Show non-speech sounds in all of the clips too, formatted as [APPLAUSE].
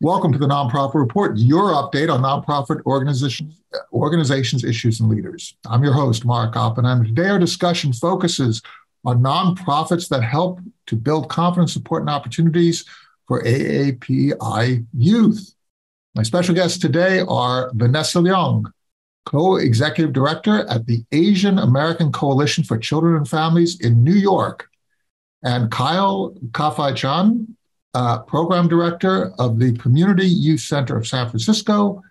Welcome to the Nonprofit Report, your update on nonprofit organizations, organizations, issues, and leaders. I'm your host, Mark Oppenheim. Today, our discussion focuses on nonprofits that help to build confidence, support, and opportunities for AAPI youth. My special guests today are Vanessa Leung, co executive director at the Asian American Coalition for Children and Families in New York, and Kyle Ka Fai Chan, uh, program director of the Community Youth Center of San Francisco,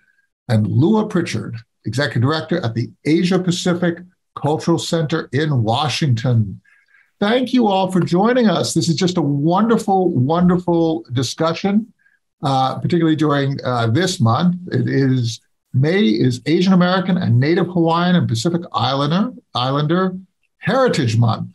and Lua Pritchard, executive director at the Asia Pacific Cultural Center in Washington. Thank you all for joining us. This is just a wonderful, wonderful discussion, uh, particularly during uh, this month. It is May is Asian American and Native Hawaiian and Pacific Islander Islander Heritage Month.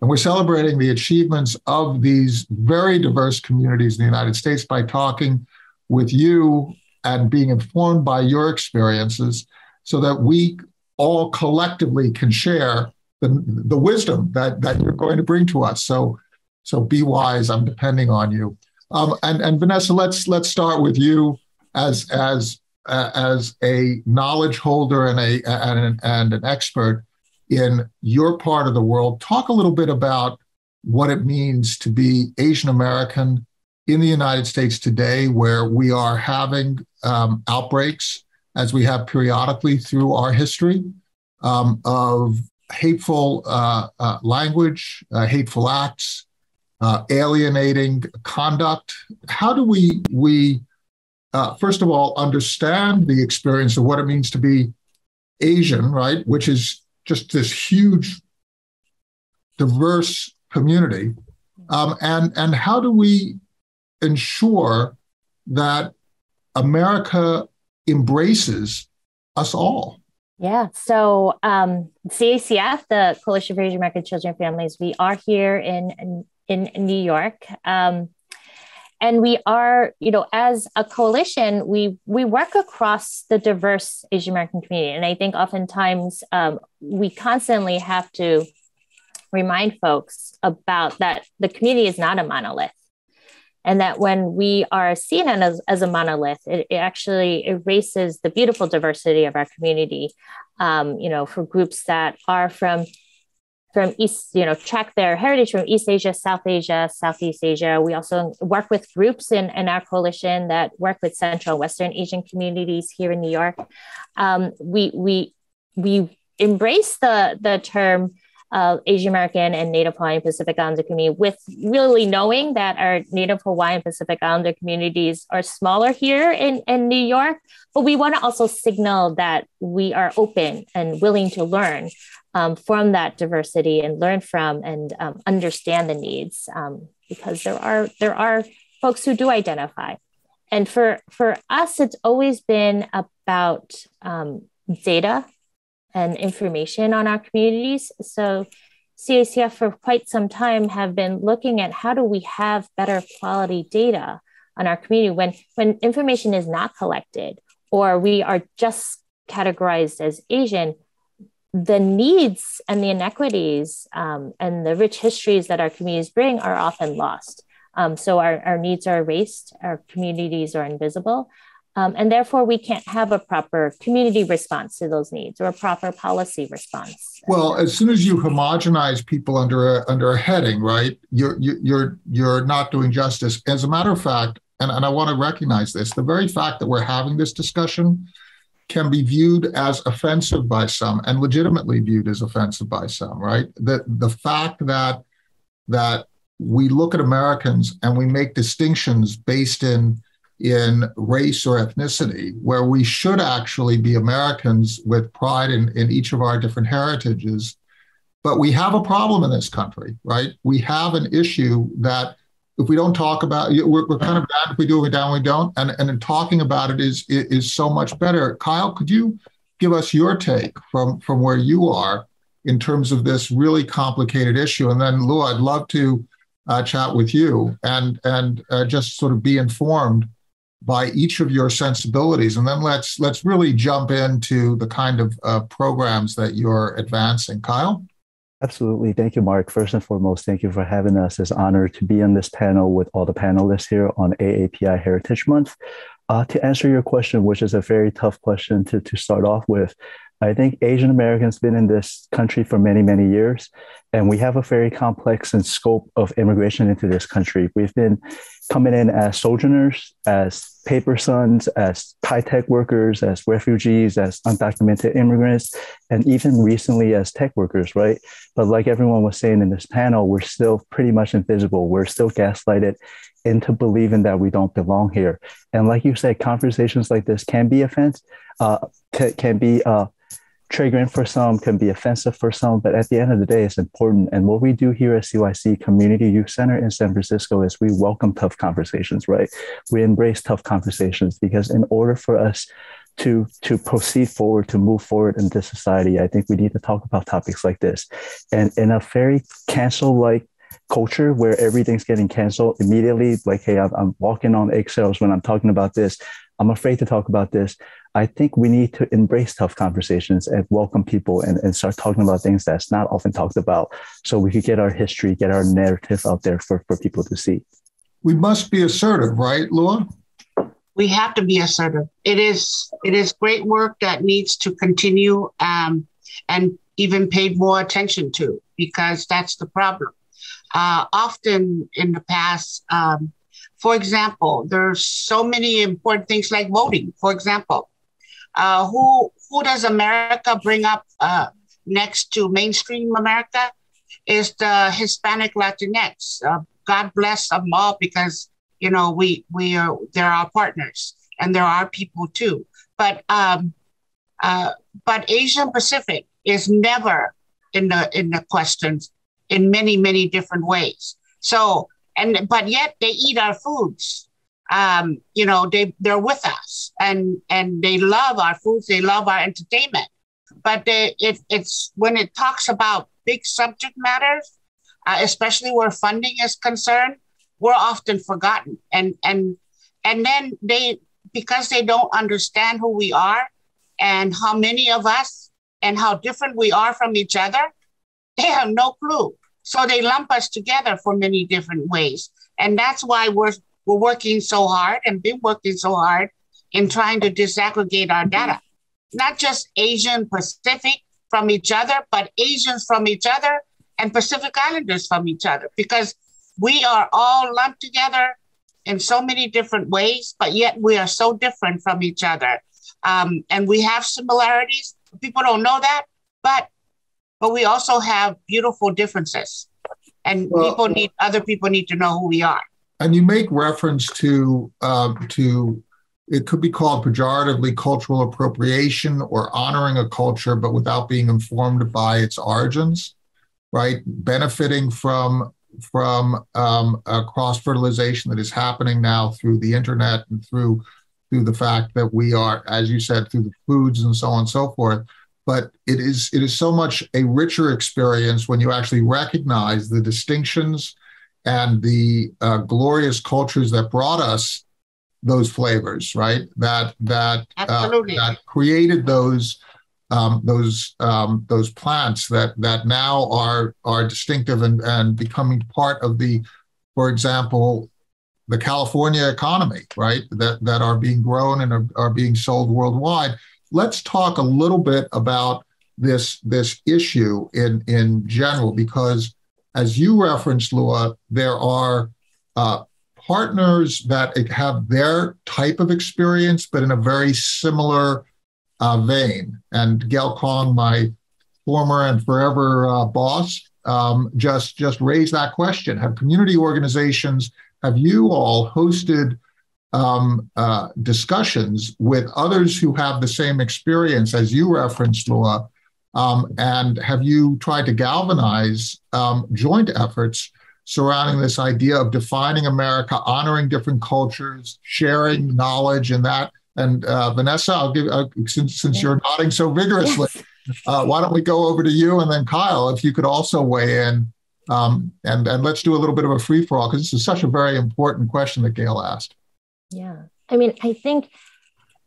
And we're celebrating the achievements of these very diverse communities in the United States by talking with you and being informed by your experiences so that we all collectively can share the, the wisdom that, that you're going to bring to us. So, so be wise. I'm depending on you. Um, and, and Vanessa, let's let's start with you as as uh, as a knowledge holder and a and, and an expert in your part of the world. Talk a little bit about what it means to be Asian American in the United States today, where we are having um, outbreaks, as we have periodically through our history, um, of hateful uh, uh, language, uh, hateful acts, uh, alienating conduct. How do we we uh, first of all understand the experience of what it means to be Asian, right? Which is just this huge, diverse community. Um, and, and how do we ensure that America embraces us all? Yeah. So um, CACF, the Coalition for Asian American Children and Families, we are here in in, in New York. Um, and we are you know as a coalition we we work across the diverse asian american community. And i think oftentimes um, we constantly have to remind folks about that the community is not a monolith. And that when we are seen as, as a monolith it, it actually erases the beautiful diversity of our community um, you know for groups that are from from East, you know, track their heritage from East Asia, South Asia, Southeast Asia. We also work with groups in, in our coalition that work with Central and Western Asian communities here in New York. Um, we we we embrace the the term uh, Asian American and Native Hawaiian Pacific Islander community, with really knowing that our Native Hawaiian Pacific Islander communities are smaller here in, in New York. But we want to also signal that we are open and willing to learn um, from that diversity and learn from and um, understand the needs um, because there are there are folks who do identify and for for us it's always been about um, data and information on our communities so CACF for quite some time have been looking at how do we have better quality data on our community when when information is not collected or we are just categorized as Asian the needs and the inequities um, and the rich histories that our communities bring are often lost. Um, so our, our needs are erased, our communities are invisible, um, and therefore we can't have a proper community response to those needs or a proper policy response. Well, as soon as you homogenize people under a, under a heading, right, you're you're you're not doing justice. As a matter of fact, and, and I want to recognize this, the very fact that we're having this discussion can be viewed as offensive by some and legitimately viewed as offensive by some, right? The, the fact that, that we look at Americans and we make distinctions based in, in race or ethnicity, where we should actually be Americans with pride in, in each of our different heritages. But we have a problem in this country, right? We have an issue that if we don't talk about we're, we're kind of bad if we do it down, we don't. And and talking about it is is so much better. Kyle, could you give us your take from from where you are in terms of this really complicated issue? And then Lua, I'd love to uh, chat with you and and uh, just sort of be informed by each of your sensibilities and then let's let's really jump into the kind of uh, programs that you're advancing kyle Absolutely. Thank you, Mark. First and foremost, thank you for having us. It's an honor to be on this panel with all the panelists here on AAPI Heritage Month. Uh, to answer your question, which is a very tough question to, to start off with, I think Asian Americans have been in this country for many, many years, and we have a very complex and scope of immigration into this country. We've been coming in as sojourners, as paper sons, as high tech workers, as refugees, as undocumented immigrants, and even recently as tech workers, right? But like everyone was saying in this panel, we're still pretty much invisible. We're still gaslighted into believing that we don't belong here. And like you said, conversations like this can be offense, uh, can be uh, triggering for some, can be offensive for some, but at the end of the day, it's important. And what we do here at CYC Community Youth Center in San Francisco is we welcome tough conversations, right? We embrace tough conversations because in order for us to to proceed forward, to move forward in this society, I think we need to talk about topics like this. And in a very cancel-like culture where everything's getting canceled immediately, like, hey, I'm, I'm walking on eggshells when I'm talking about this. I'm afraid to talk about this. I think we need to embrace tough conversations and welcome people and, and start talking about things that's not often talked about so we could get our history, get our narrative out there for, for people to see. We must be assertive, right, Laura? We have to be assertive. It is it is great work that needs to continue um, and even paid more attention to because that's the problem. Uh, often in the past, um, for example, there's so many important things like voting. For example, uh, who who does America bring up uh, next to mainstream America? Is the Hispanic Latinx. Uh, God bless them all because you know we we are they're our partners and there are people too. But um, uh, but Asian Pacific is never in the in the questions in many many different ways. So and but yet they eat our foods um, you know, they they're with us and and they love our foods, they love our entertainment. But they, it, it's when it talks about big subject matters, uh, especially where funding is concerned, we're often forgotten. And and and then they because they don't understand who we are and how many of us and how different we are from each other, they have no clue. So they lump us together for many different ways. And that's why we're we're working so hard and been working so hard in trying to disaggregate our data, not just Asian Pacific from each other, but Asians from each other and Pacific Islanders from each other, because we are all lumped together in so many different ways, but yet we are so different from each other. Um, and we have similarities. People don't know that, but but we also have beautiful differences. And well, people need other people need to know who we are and you make reference to uh, to it could be called pejoratively cultural appropriation or honoring a culture, but without being informed by its origins, right? Benefiting from from um, a cross fertilization that is happening now through the internet and through through the fact that we are, as you said, through the foods and so on and so forth. But it is it is so much a richer experience when you actually recognize the distinctions and the uh, glorious cultures that brought us those flavors, right? That that uh, that created those um, those um, those plants that that now are are distinctive and and becoming part of the, for example, the California economy, right? That that are being grown and are, are being sold worldwide. Let's talk a little bit about this this issue in in general because as you referenced, Lua, there are uh, partners that have their type of experience, but in a very similar uh, vein. And Gail Kong, my former and forever uh, boss, um, just just raised that question: Have community organizations, have you all hosted um, uh, discussions with others who have the same experience as you referenced, Lua? Um, and have you tried to galvanize um, joint efforts surrounding this idea of defining America, honoring different cultures, sharing knowledge, and that? And uh, Vanessa, I'll give uh, since since you're nodding so vigorously, uh, why don't we go over to you and then Kyle, if you could also weigh in, um, and and let's do a little bit of a free for all because this is such a very important question that Gail asked. Yeah, I mean, I think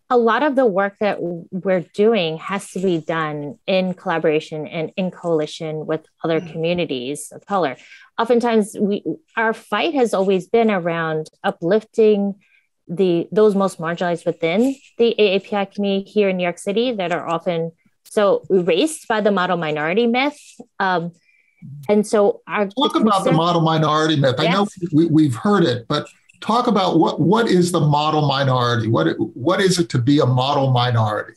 a lot of the work that we're doing has to be done in collaboration and in coalition with other mm. communities of color. Oftentimes, we our fight has always been around uplifting the those most marginalized within the AAPI community here in New York City that are often so erased by the model minority myth. Um, and so our talk about the model minority myth. Yes. I know we, we've heard it, but talk about what what is the model minority? What what is it to be a model minority?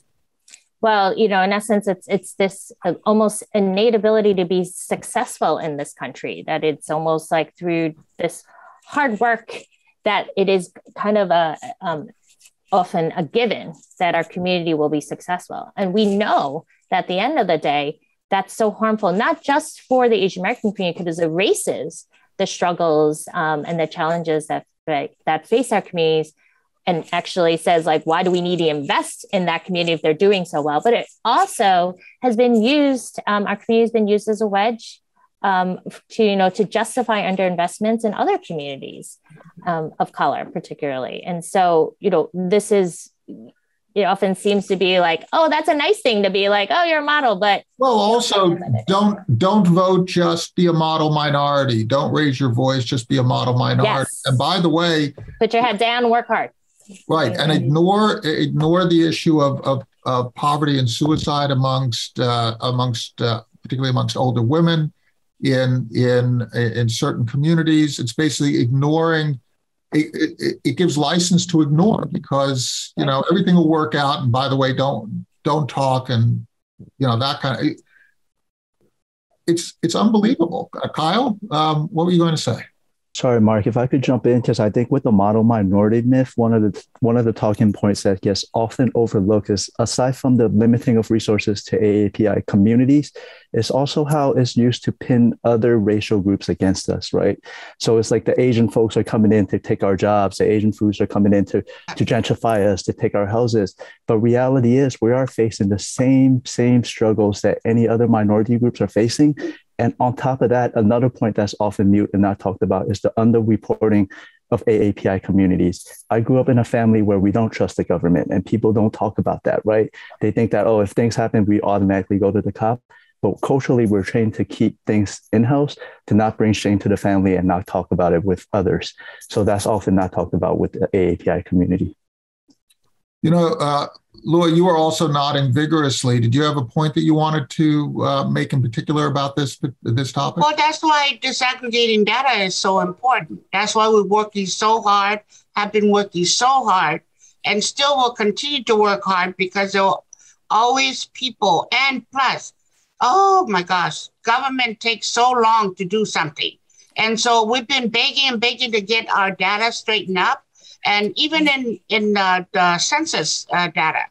Well, you know, in essence, it's it's this uh, almost innate ability to be successful in this country. That it's almost like through this hard work that it is kind of a um, often a given that our community will be successful, and we know that at the end of the day, that's so harmful, not just for the Asian American community because it erases the struggles um, and the challenges that that face our communities and actually says like why do we need to invest in that community if they're doing so well? But it also has been used um, our community has been used as a wedge um, to you know to justify underinvestments in other communities um, of color particularly. And so you know this is it often seems to be like, oh, that's a nice thing to be like, oh, you're a model, but well, also don't don't vote, just be a model minority. Don't raise your voice, just be a model minority. Yes. And by the way, put your head down, work hard. Right, and ignore ignore the issue of of, of poverty and suicide amongst uh, amongst uh, particularly amongst older women in in in certain communities. It's basically ignoring it, it, it, gives license to ignore because you know everything will work out. And by the way don't don't talk and you know that kind of it's it's unbelievable. Uh, kyle um, what were you going to say Sorry, Mark, if I could jump in, because I think with the model minority myth, one of the one of the talking points that gets often overlooked is aside from the limiting of resources to AAPI communities, it's also how it's used to pin other racial groups against us, right? So it's like the Asian folks are coming in to take our jobs, the Asian foods are coming in to, to gentrify us, to take our houses. But reality is we are facing the same, same struggles that any other minority groups are facing. And on top of that, another point that's often mute and not talked about is the underreporting of AAPI communities. I grew up in a family where we don't trust the government and people don't talk about that, right? They think that, oh, if things happen, we automatically go to the cop. But culturally, we're trained to keep things in house, to not bring shame to the family and not talk about it with others. So that's often not talked about with the AAPI community. You know, uh, Lua, you were also nodding vigorously. Did you have a point that you wanted to uh, make in particular about this this topic? Well, that's why disaggregating data is so important. That's why we're working so hard, have been working so hard, and still will continue to work hard because there are always people. And plus, oh my gosh, government takes so long to do something. And so we've been begging and begging to get our data straightened up and even in in uh, the census uh, data,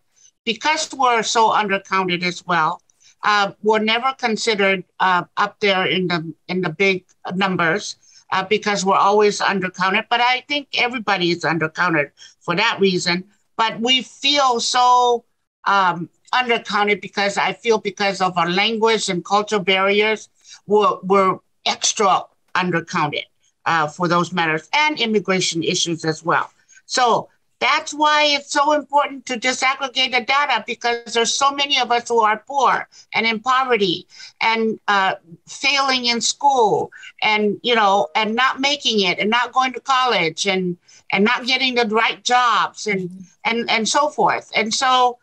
because we're so undercounted as well, uh, we're never considered uh, up there in the in the big numbers uh, because we're always undercounted. But I think everybody is undercounted for that reason. But we feel so um, undercounted because I feel because of our language and cultural barriers, we're, we're extra undercounted uh, for those matters and immigration issues as well. So that's why it's so important to disaggregate the data because there's so many of us who are poor and in poverty and uh, failing in school and you know and not making it and not going to college and and not getting the right jobs and mm-hmm. and and so forth. And so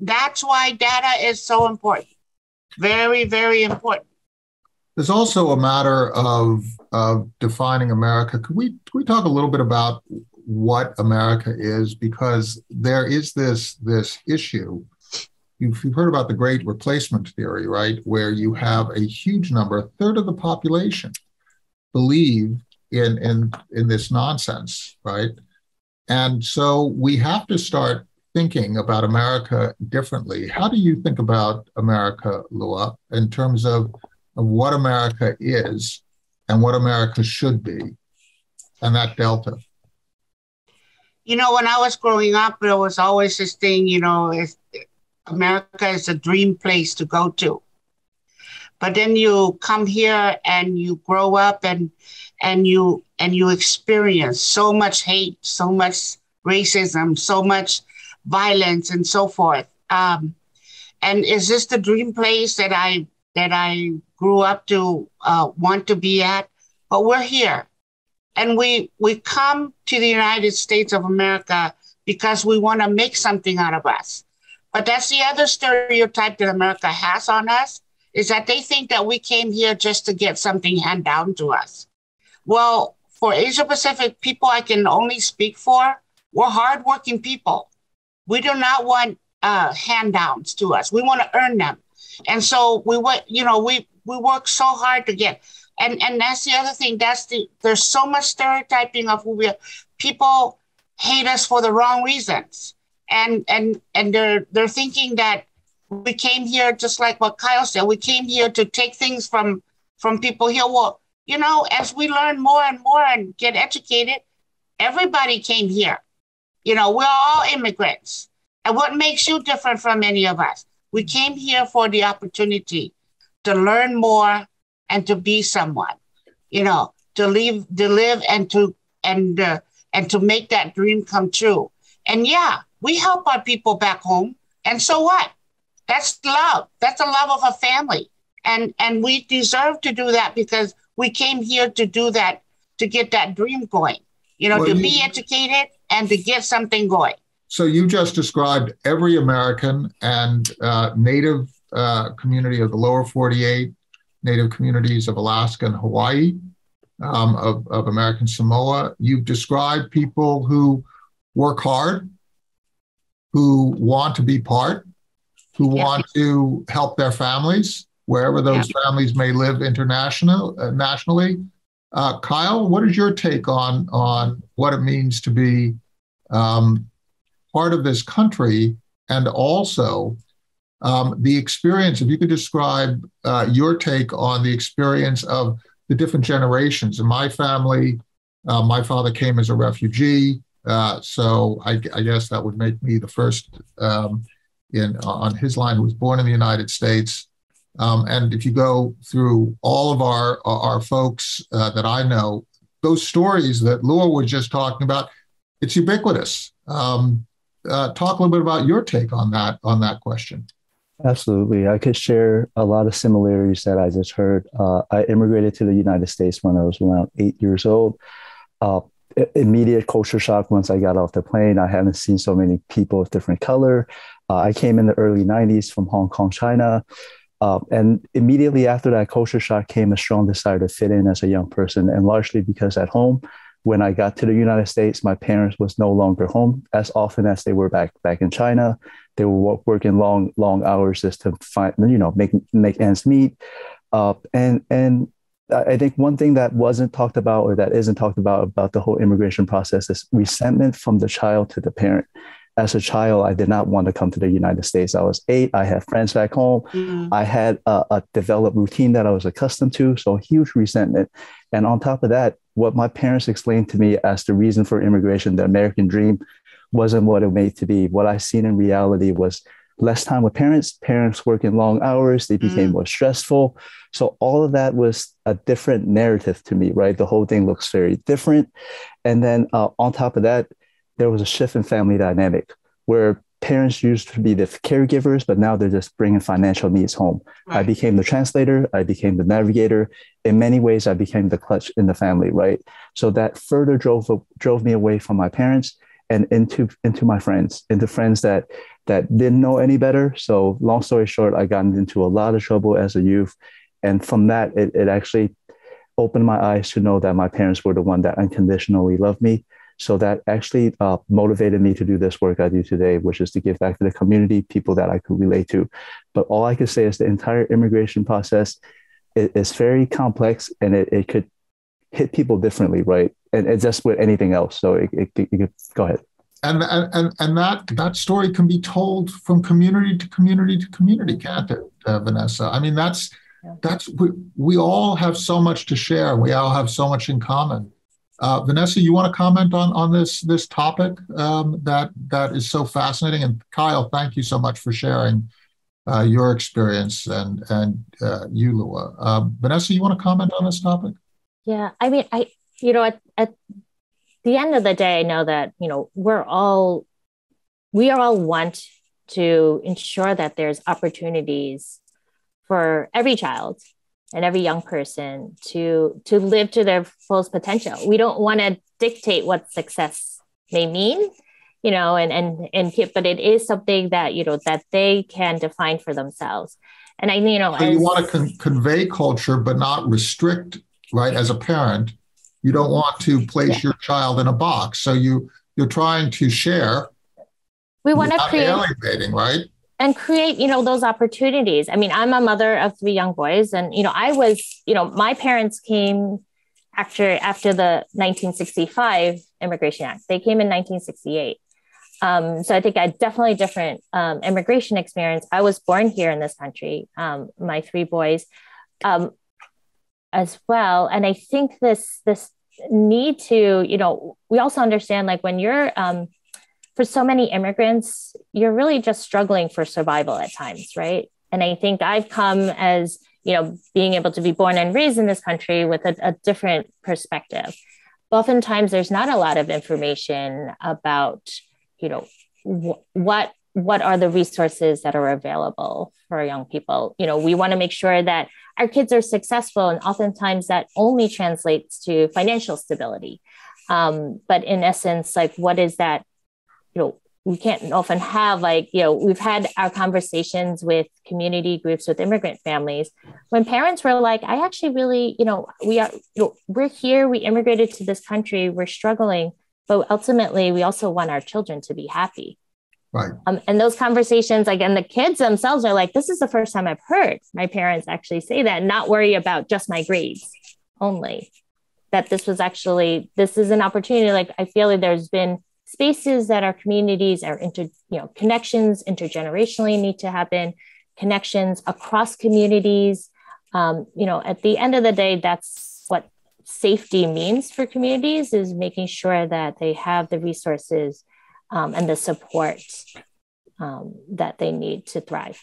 that's why data is so important. Very very important. There's also a matter of of defining America. Could we could we talk a little bit about what America is because there is this this issue. You've, you've heard about the Great Replacement theory, right? Where you have a huge number, a third of the population, believe in in in this nonsense, right? And so we have to start thinking about America differently. How do you think about America, Lua, in terms of, of what America is and what America should be, and that delta? You know, when I was growing up, there was always this thing, you know, America is a dream place to go to. But then you come here and you grow up and and you and you experience so much hate, so much racism, so much violence and so forth. Um, and is this the dream place that I that I grew up to uh, want to be at? But we're here, and we we come to the United States of America because we want to make something out of us. But that's the other stereotype that America has on us is that they think that we came here just to get something handed down to us. Well, for Asia Pacific people, I can only speak for. We're hardworking people. We do not want uh, handouts to us. We want to earn them, and so we you know we we work so hard to get. And and that's the other thing. That's the there's so much stereotyping of who we are. People hate us for the wrong reasons, and and and they're they're thinking that we came here just like what Kyle said. We came here to take things from from people here. Well, you know, as we learn more and more and get educated, everybody came here. You know, we're all immigrants. And what makes you different from any of us? We came here for the opportunity to learn more and to be someone, you know, to live, to live and to and uh, and to make that dream come true. And yeah, we help our people back home. And so what? That's love. That's the love of a family. And and we deserve to do that because we came here to do that, to get that dream going, you know, well, to you, be educated and to get something going. So you just described every American and uh, Native uh, community of the lower 48, Native communities of Alaska and Hawaii, um, of, of American Samoa. You've described people who work hard, who want to be part, who want to help their families, wherever those families may live international, uh, nationally. Uh, Kyle, what is your take on on what it means to be um, part of this country, and also um, the experience? If you could describe uh, your take on the experience of the different generations. In my family, uh, my father came as a refugee, uh, so I, I, guess that would make me the first um, in on his line who was born in the United States. Um, and if you go through all of our our folks uh, that I know, those stories that Lua was just talking about, it's ubiquitous. Um, uh, talk a little bit about your take on that on that question. Absolutely, I could share a lot of similarities that I just heard. Uh, I immigrated to the United States when I was around eight years old. Uh, immediate culture shock once I got off the plane. I haven't seen so many people of different color. Uh, I came in the early 90s from Hong Kong, China. Uh, and immediately after that culture shock came a strong desire to fit in as a young person, and largely because at home, when I got to the United States, my parents was no longer home as often as they were back back in China. They were working long long hours just to find you know make make ends meet. Uh, and and I think one thing that wasn't talked about or that isn't talked about about the whole immigration process is resentment from the child to the parent as a child, I did not want to come to the United States. I was eight. I had friends back home. Mm. I had a, a, developed routine that I was accustomed to. So huge resentment. And on top of that, what my parents explained to me as the reason for immigration, the American dream, wasn't what it made to be. What I seen in reality was less time with parents, parents working long hours, they became mm. more stressful. So all of that was a different narrative to me, right? The whole thing looks very different. And then uh, on top of that, there was a shift in family dynamic where parents used to be the caregivers, but now they're just bringing financial needs home. Right. I became the translator, I became the navigator. In many ways, I became the clutch in the family, right? So that further drove drove me away from my parents and into into my friends, into friends that that didn't know any better. So long story short, I got into a lot of trouble as a youth, and from that, it, it actually opened my eyes to know that my parents were the one that unconditionally loved me so that actually uh, motivated me to do this work I do today, which is to give back to the community, people that I could relate to. But all I could say is the entire immigration process is, very complex and it, it could hit people differently, right? And it's just with anything else. So it, it, it could go ahead. And, and and that that story can be told from community to community to community, can't it, uh, Vanessa? I mean, that's that's we, we all have so much to share. We all have so much in common. Uh, Vanessa, you want to comment on on this this topic um, that that is so fascinating? And Kyle, thank you so much for sharing uh, your experience and and uh, you, Lua. Uh, Vanessa, you want to comment on this topic? Yeah, I mean, I you know at, at the end of the day, I know that you know we're all we all want to ensure that there's opportunities for every child and every young person to to live to their fullest potential. We don't want to dictate what success may mean, you know, and and and keep, but it is something that you know that they can define for themselves. And I, you know, so you want to con- convey culture, but not restrict. Right, as a parent, you don't want to place your child in a box. So you you're trying to share. We want to create right? and create you know those opportunities i mean i'm a mother of three young boys and you know i was you know my parents came after after the 1965 immigration act they came in 1968 um, so i think i definitely different um, immigration experience i was born here in this country um, my three boys um, as well and i think this this need to you know we also understand like when you're um, for so many immigrants, you're really just struggling for survival at times, right? And I think I've come as, you know, being able to be born and raised in this country with a, a different perspective. But oftentimes there's not a lot of information about, you know, wh- what what are the resources that are available for young people you know we want to make sure that our kids are successful and oftentimes that only translates to financial stability. Um, but in essence like what is that you know we can't often have like you know we've had our conversations with community groups with immigrant families. When parents were like i actually really you know we are you know, we're here we immigrated to this country we're struggling but ultimately we also want our children to be happy right. Um, and those conversations again the kids themselves are like this is the first time i've heard my parents actually say that not worry about just my grades only. That this was actually this is an opportunity. Like i feel like there's been spaces that our communities are inter, you know, connections intergenerationally need to happen, connections across communities. Um, you know, at the end of the day, that's what safety means for communities is making sure that they have the resources um, and the support um, that they need to thrive.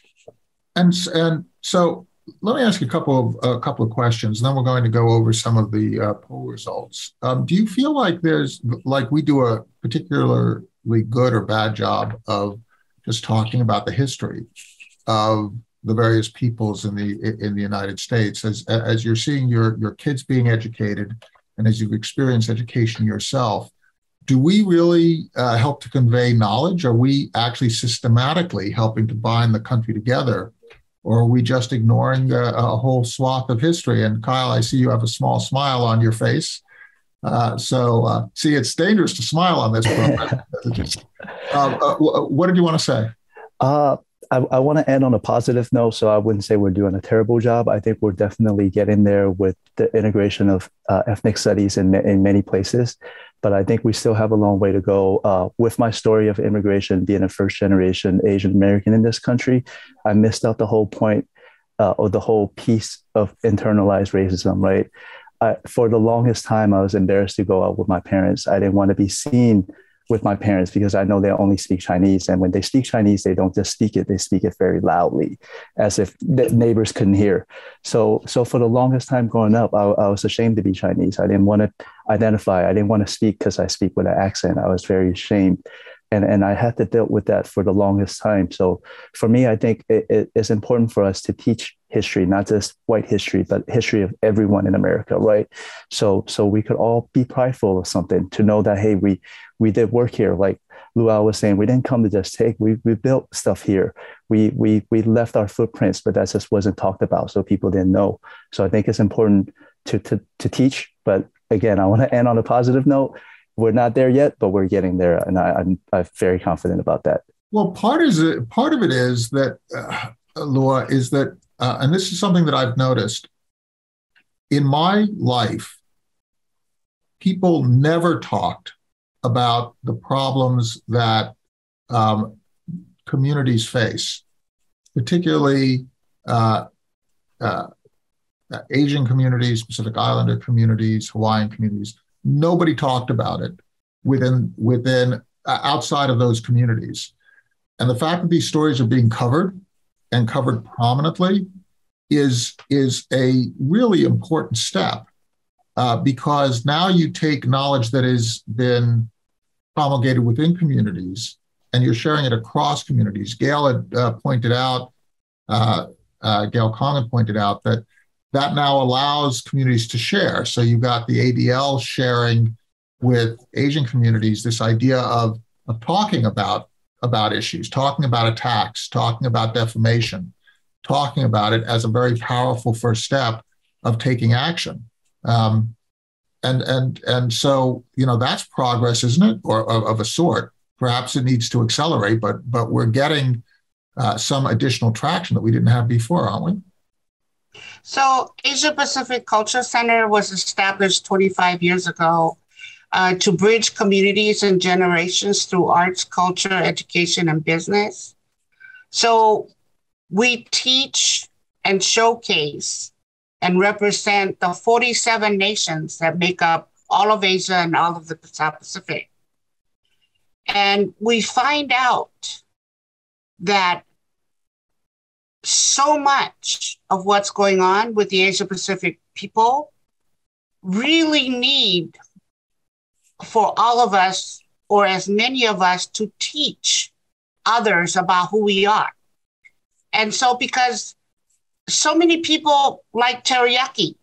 And and so let me ask you a couple of a couple of questions, then we're going to go over some of the uh, poll results. Um, do you feel like there's like we do a particularly good or bad job of just talking about the history of the various peoples in the in the United States as as you're seeing your your kids being educated and as you've experienced education yourself? Do we really uh, help to convey knowledge? Are we actually systematically helping to bind the country together? or are we just ignoring a, a, whole swath of history? And Kyle, I see you have a small smile on your face. Uh, so, uh, see, it's dangerous to smile on this program. [LAUGHS] uh, uh what did you want to say? Uh, I, I want to end on a positive note. So, I wouldn't say we're doing a terrible job. I think we're definitely getting there with the integration of uh, ethnic studies in, in many places but I think we still have a long way to go. Uh, with my story of immigration, being a first generation Asian American in this country, I missed out the whole point uh, or the whole piece of internalized racism, right? I, for the longest time, I was embarrassed to go out with my parents. I didn't want to be seen with my parents because I know they only speak Chinese. And when they speak Chinese, they don't just speak it, they speak it very loudly as if the neighbors couldn't hear. So, so for the longest time growing up, I, I was ashamed to be Chinese. I didn't want to identify. I didn't want to speak because I speak with an accent. I was very ashamed. And, and I had to deal with that for the longest time. So for me, I think it, it, it's important for us to teach history, not just white history, but history of everyone in America, right? So so we could all be prideful of something to know that hey, we we did work here. Like Lua was saying, we didn't come to just take. We we built stuff here. We we we left our footprints, but that just wasn't talked about, so people didn't know. So I think it's important to to to teach. But again, I want to end on a positive note. We're not there yet, but we're getting there, and I, I'm I'm very confident about that. Well, part is part of it is that uh, Lua is that uh, and this is something that I've noticed in my life, people never talked about the problems that um, communities face, particularly uh, uh, Asian communities, Pacific Islander communities, Hawaiian communities. Nobody talked about it within within uh, outside of those communities, and the fact that these stories are being covered and covered prominently is, is a really important step uh, because now you take knowledge that has been promulgated within communities and you're sharing it across communities. Gail had uh, pointed out, uh, uh, Gail had pointed out that that now allows communities to share. So you've got the ADL sharing with Asian communities this idea of, of talking about, about issues, talking about attacks, talking about defamation, talking about it as a very powerful first step of taking action. Um, and and and so you know that's progress, isn't it, or of, of a sort. Perhaps it needs to accelerate, but but we're getting uh, some additional traction that we didn't have before, aren't we? So, Asia Pacific Culture Center was established 25 years ago uh, to bridge communities and generations through arts, culture, education, and business. So, we teach and showcase and represent the 47 nations that make up all of Asia and all of the South Pacific. And we find out that so much of what's going on with the Asia Pacific people really need for all of us, or as many of us, to teach others about who we are. And so, because so many people like teriyaki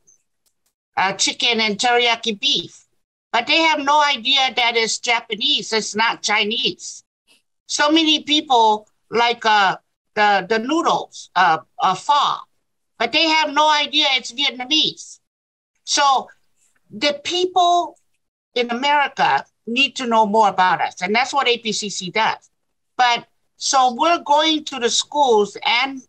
uh, chicken and teriyaki beef, but they have no idea that it's Japanese, it's not Chinese. So many people like uh, the, the noodles, uh, uh, pho, but they have no idea it's Vietnamese. So the people in America need to know more about us, and that's what APCC does. But so we're going to the schools and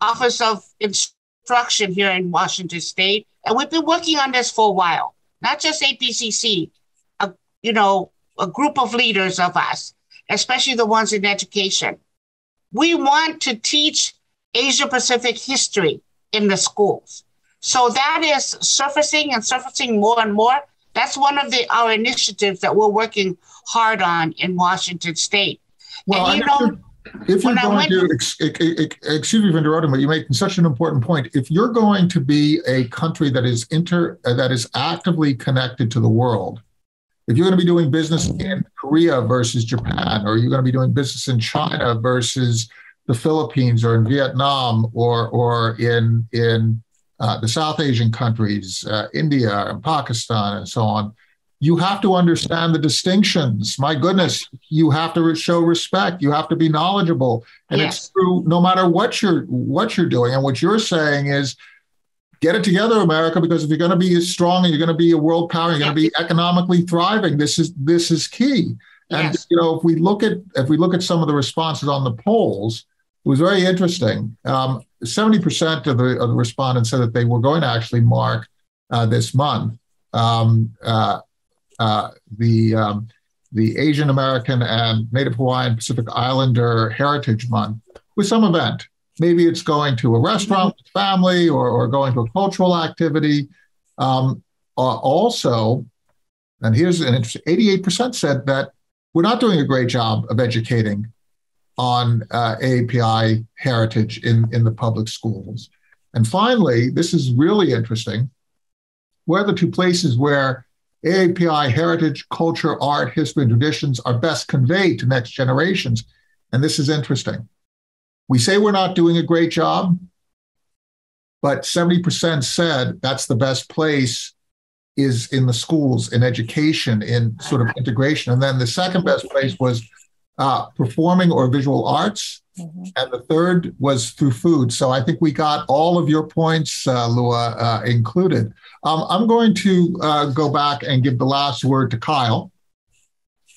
Office of Instruction here in Washington State, and we've been working on this for a while. Not just APCC, a, you know, a group of leaders of us, especially the ones in education. We want to teach Asia Pacific history in the schools. So that is surfacing and surfacing more and more. That's one of the our initiatives that we're working hard on in Washington State. Well, and you know, if you're going to, excuse me for interrupting, but you make such an important point. If you're going to be a country that is inter uh, that is actively connected to the world, if you're going to be doing business in Korea versus Japan, or you're going to be doing business in China versus the Philippines, or in Vietnam, or or in in uh, the South Asian countries, uh, India and Pakistan, and so on, you have to understand the distinctions. My goodness, you have to show respect. You have to be knowledgeable, and yes. it's true no matter what you're what you're doing. And what you're saying is, get it together, America, because if you're going to be strong and you're going to be a world power, you're going to be economically thriving. This is this is key. And yes. you know, if we look at if we look at some of the responses on the polls, it was very interesting. Um, seventy um, percent of the of the respondents said that they were going to actually mark uh, this month. Um, uh, uh, the um, the Asian American and Native Hawaiian Pacific Islander Heritage Month with some event. Maybe it's going to a restaurant with family or, or going to a cultural activity. Um, uh, also, and here's an interesting 88% said that we're not doing a great job of educating on uh, AAPI heritage in, in the public schools. And finally, this is really interesting. Where the two places where AAPI heritage, culture, art, history, and traditions are best conveyed to next generations. And this is interesting. We say we're not doing a great job, but 70% said that's the best place is in the schools, in education, in sort of integration. And then the second best place was uh, performing or visual arts. Mm-hmm. And the third was through food. So I think we got all of your points, uh, Lua, uh, included. Um, I'm going to uh, go back and give the last word to Kyle.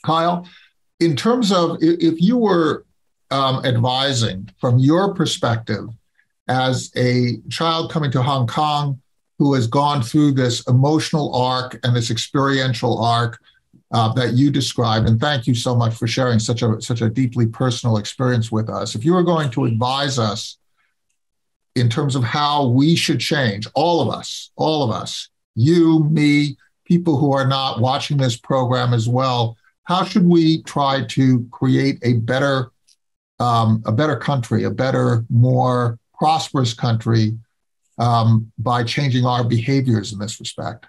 Kyle, in terms of if you were um, advising from your perspective as a child coming to Hong Kong who has gone through this emotional arc and this experiential arc uh, that you described, and thank you so much for sharing such a such a deeply personal experience with us. If you were going to advise us in terms of how we should change, all of us, all of us, you, me, people who are not watching this program as well, how should we try to create a better, um, a better country, a better, more prosperous country um, by changing our behaviors in this respect?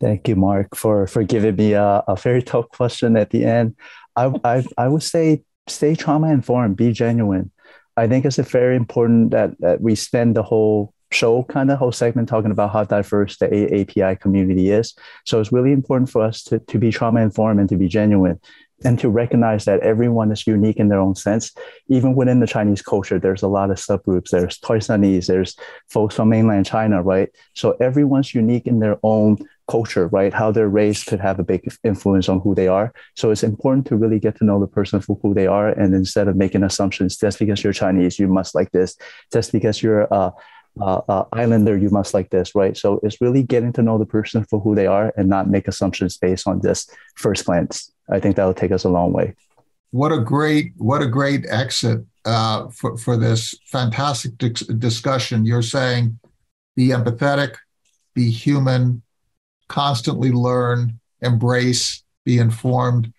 Thank you, Mark, for for giving me a, a very tough question at the end. I, I I would say stay trauma informed, be genuine. I think it's very important that, that we spend the whole show, kind of whole segment talking about how diverse the API community is. So it's really important for us to, to be trauma informed and to be genuine and to recognize that everyone is unique in their own sense. Even within the Chinese culture, there's a lot of subgroups. There's Toisanese, there's folks from mainland China, right? So everyone's unique in their own culture, right? How they're raised could have a big influence on who they are. So it's important to really get to know the person for who they are. And instead of making assumptions, just because you're Chinese, you must like this. Just because you're uh, uh, uh, islander, you must like this, right? So it's really getting to know the person for who they are and not make assumptions based on just first glance. I think that'll take us a long way. What a great, what a great exit uh, for, for this fantastic discussion. You're saying be empathetic, be human, constantly learn, embrace, be informed.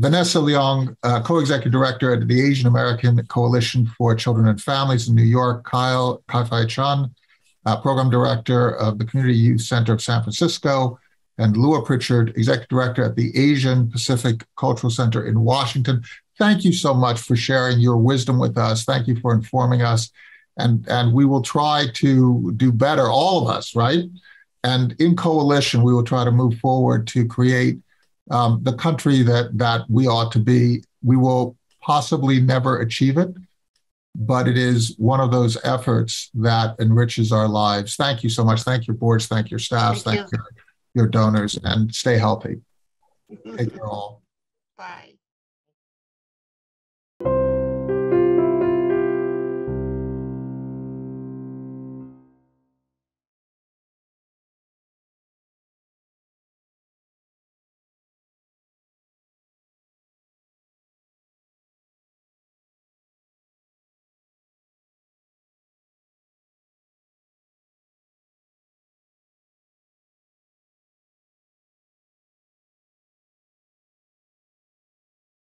Vanessa Leung, uh, co executive director at the Asian American Coalition for Children and Families in New York, Kyle Ka Fai Chan, uh, program director of the Community Youth Center of San Francisco, and Lua Pritchard, executive director at the Asian Pacific Cultural Center in Washington. Thank you so much for sharing your wisdom with us. Thank you for informing us. And, and we will try to do better, all of us, right? And in coalition, we will try to move forward to create um, the country that, that we ought to be. We will possibly never achieve it, but it is one of those efforts that enriches our lives. Thank you so much. Thank your boards. Thank your staffs. Thank, thank you. your, your donors and stay healthy. [LAUGHS] Take care all. Bye.